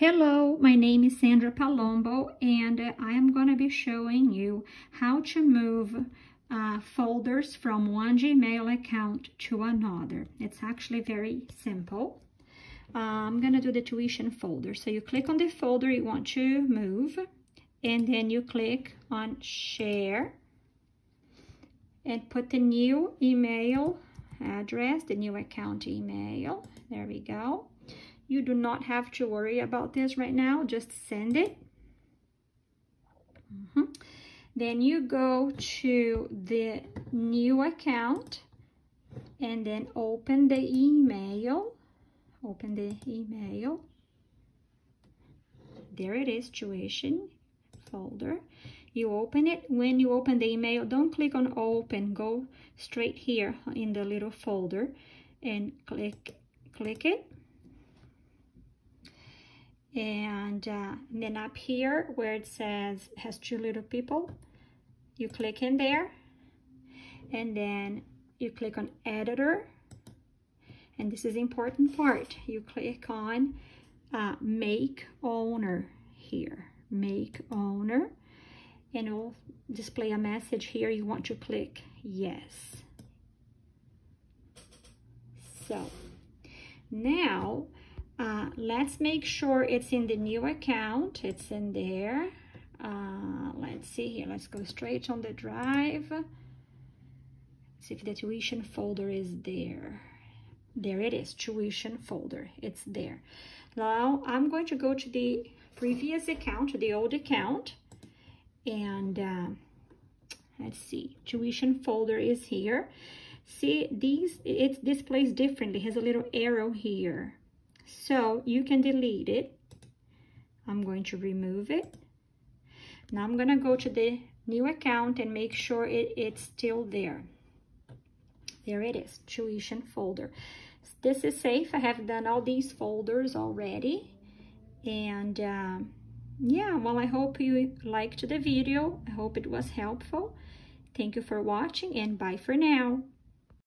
Hello, my name is Sandra Palombo and I am going to be showing you how to move uh, folders from one Gmail account to another. It's actually very simple. Uh, I'm going to do the tuition folder. So you click on the folder you want to move and then you click on share and put the new email address, the new account email. There we go. You do not have to worry about this right now. Just send it. Mm -hmm. Then you go to the new account and then open the email. Open the email. There it is, tuition folder. You open it. When you open the email, don't click on open. Go straight here in the little folder and click click it and uh, then up here where it says has two little people you click in there. And then you click on editor. And this is important part. You click on uh, make owner here. Make owner. And it will display a message here. You want to click yes. So now uh, let's make sure it's in the new account. It's in there. Uh, let's see here. Let's go straight on the drive. See if the tuition folder is there. There it is, tuition folder. It's there. Now I'm going to go to the previous account, the old account. And uh, let's see, tuition folder is here. See, these it displays differently. It has a little arrow here. So you can delete it. I'm going to remove it. Now I'm to go to the new account and make sure it, it's still there. There it is, tuition folder. This is safe. I have done all these folders already. And uh, yeah, well, I hope you liked the video. I hope it was helpful. Thank you for watching and bye for now.